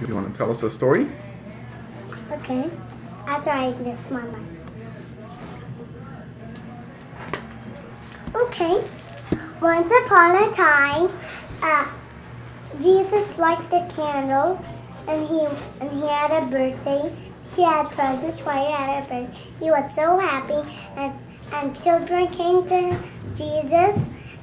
You want to tell us a story? Okay. After I my mic. Okay. Once upon a time, uh, Jesus liked the candle, and he and he had a birthday. He had presents while he had a birthday. He was so happy, and and children came to Jesus,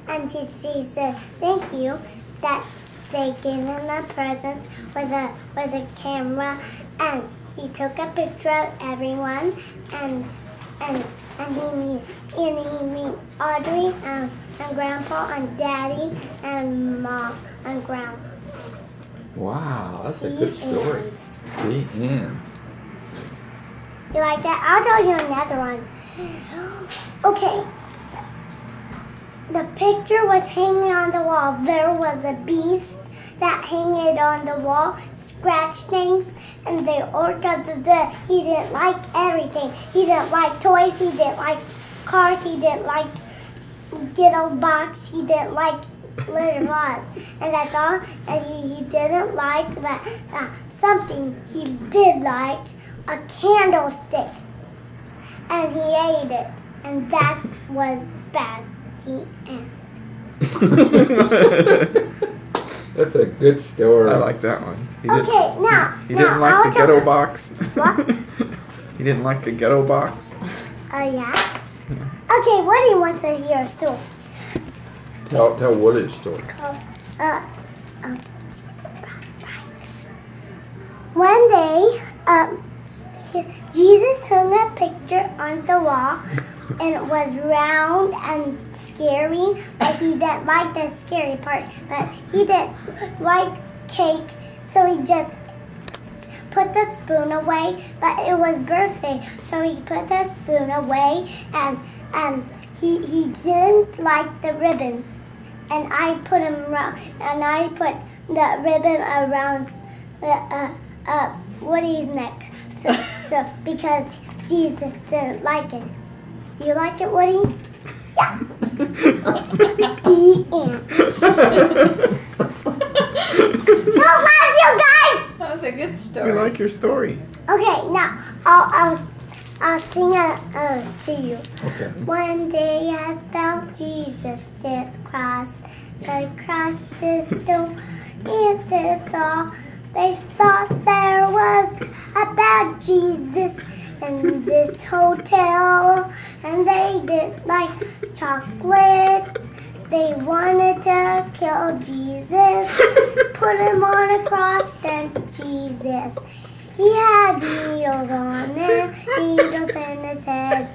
and he, he said, "Thank you that they gave him a present with a with a camera, and he took a picture of everyone, and and and he and he meet Audrey and, and Grandpa and Daddy and Mom and Grandma. Wow, that's a The good story. end. The end. You like that? I'll tell you another one. Okay. The picture was hanging on the wall. There was a beast that hung it on the wall, scratched things, and the orca the, the he didn't like everything. He didn't like toys. He didn't like cars. He didn't like ghetto box. He didn't like little laws, and that's all. And he, he didn't like that uh, something he did like a candlestick, and he ate it, and that was bad. The end. That's a good story. I like that one. He Okay, now He now didn't like I'll the tell- ghetto box. What? he didn't like the ghetto box. Oh yeah. Okay, Woody wants to hear a story. Tell, tell Woody's story. called, uh, um, one day, um, Jesus hung a picture on the wall, and it was round and scary, but he didn't like the scary part. But he didn't like cake, so he just put the spoon away. But it was birthday, so he put the spoon away, and and he he didn't like the ribbon and I put him around, and I put the ribbon around uh, uh, uh, Woody's neck. So, so because Jesus didn't like it. Do you like it, Woody? Yeah. the end. Don't laugh, you guys. That was a good we story. like your story. Okay, now I'll I'll, I'll sing it uh, to you. Okay. One day I felt Jesus did cross. The crosses don't end it all. They thought there was a bad Jesus in this hotel, and they didn't like chocolate. They wanted to kill Jesus, put him on a cross, then Jesus. He had needles on it, needles in his head.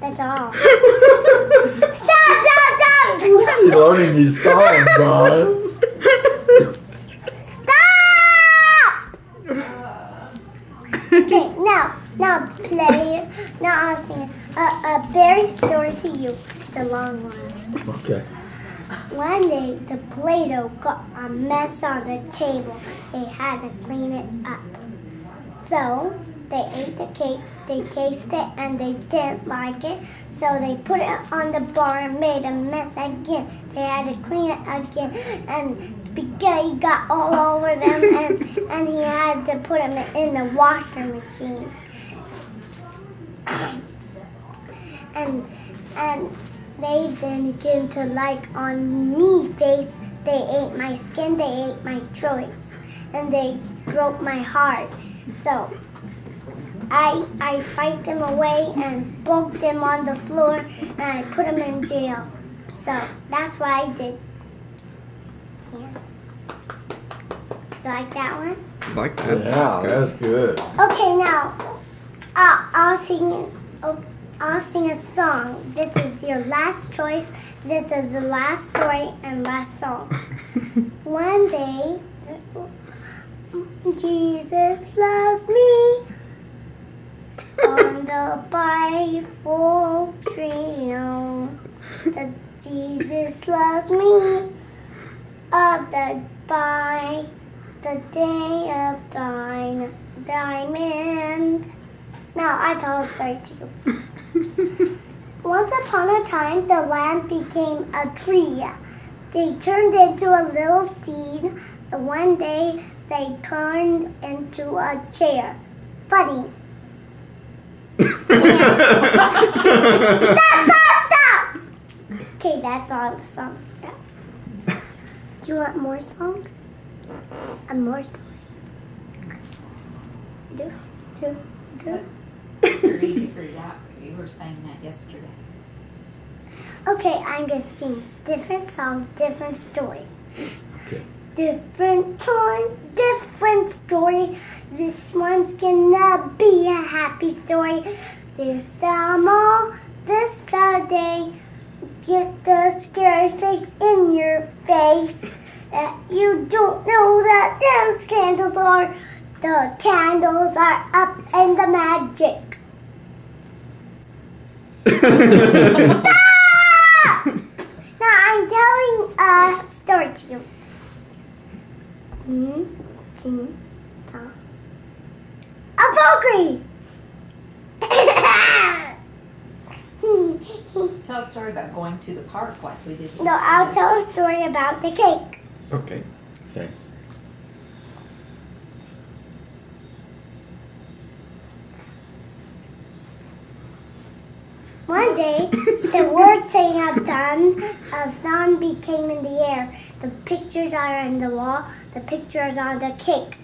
That's all. Stop, stop, stop! You're learning these songs, Brian. Stop! Okay, now, now play. Now I'll sing a, a berry story to you. It's a long one. Okay. One day, the Play-Doh got a mess on the table. They had to clean it up. So, they ate the cake, they tasted it, and they didn't like it. So they put it on the bar and made a mess again. They had to clean it again, and spaghetti got all over them, and, and he had to put them in the washer machine. and and they then begin to like on me. They they ate my skin, they ate my choice, and they broke my heart. So I I fight them away and broke them on the floor, and I put them in jail. So that's what I did. Yeah. You like that one? like that. Yeah, That's that's good. Okay, now uh, I'll sing. oh, I'll sing a song. This is your last choice. This is the last story and last song. One day, Jesus loves me on the Bible tree. That Jesus loves me of the by the day of thine diamond. Now I tell a story to you. Once upon a time, the land became a tree. they turned into a little seed. And one day they turned into a chair. Funny. Stop, stop, stop! Okay, that's all the songs we got. Do you want more songs? And more stories? Do, do, do. Pretty figured out. You were saying that yesterday. Okay, I'm gonna sing different song, different story. Okay. Different time, different story. This one's gonna be a happy story. This the mall, this the day. Get the scary face in your face. That you don't know that those candles are. The candles are up and the magic. Now I'm telling a story to you. Hmm, tin, ta. A Valkyrie! Tell a story about going to the park like we did. no, I'll yesterday. tell a story about the cake. Okay. Okay. One day, the word saying a sun, a sun became in the air. The pictures are on the wall, the pictures on the cake.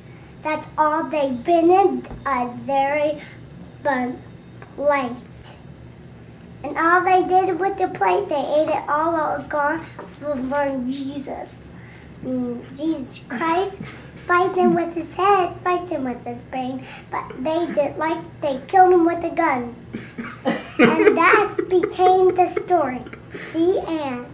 That's all they've been in a very fun plate. And all they did with the plate, they ate it all out gone for, for Jesus. Mm, Jesus Christ fight him with his head, fight him with his brain, but they did like they killed him with a gun. And that became the story. The end.